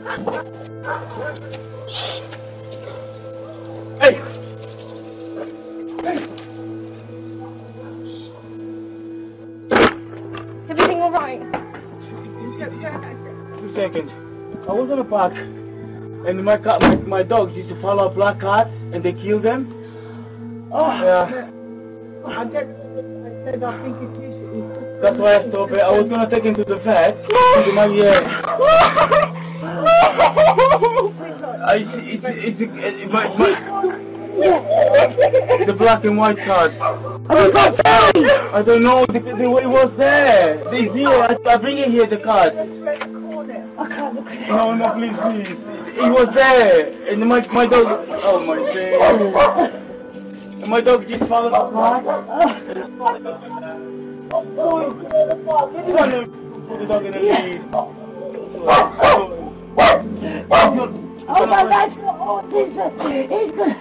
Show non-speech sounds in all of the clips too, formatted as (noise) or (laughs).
Hey! Hey! Everything all right? Two seconds. I was on a park, and my cat, my, my dogs used to follow a black cats, and they killed them. Oh, Yeah. Oh, I said, I said, I think it's. That's why I stopped it. I was gonna take him to the vet. To my, yeah. (laughs) I, my, my, the black and white card. I don't know, the, the, it was there. The zero, I, I bring it here, the card. I can't look at it. No, no, please, please. It was there. And my, my dog, oh my god. My dog just followed the card. You want to put the dog in the lead. Oh, Oh my God! Oh, he's he's good.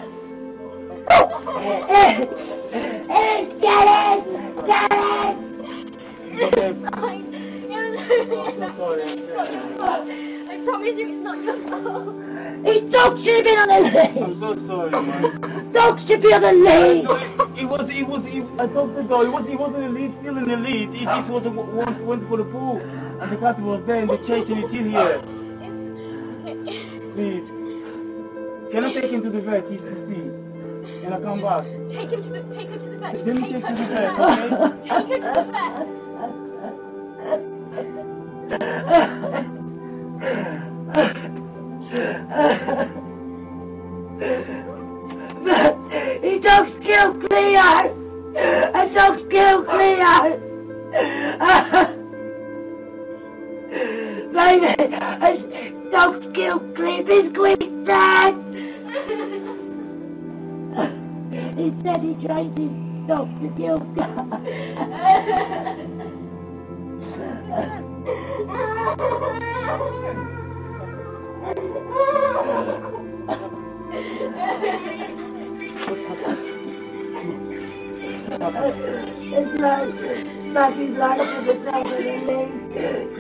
Get it! Get it! I I'm promise you it's not your fault. It's dog been on the lead. so sorry, man. Dog be on the lead. It was, it was, it, I told the dog, it was, he wasn't in the lead, still in the lead. He just was, went, went for the pool. And the cat was there and the chasing is still here. (laughs) Please. Can I take him to the vet? He's 15. Can I come back? Take him to the, take him to the vet. Let me take him to the vet, okay? Take him to the vet. He took skill clear! I took skill clear! Skill clear! This quick dad! He said he tried to stop the kill It's like At the top of the lane.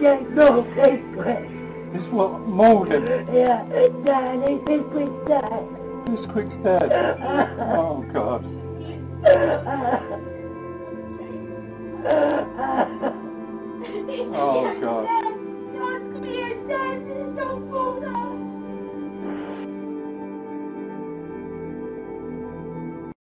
There's no secret. This what molded. Yeah, Dad, it's this quick dad. This quick dead. Oh God. (laughs)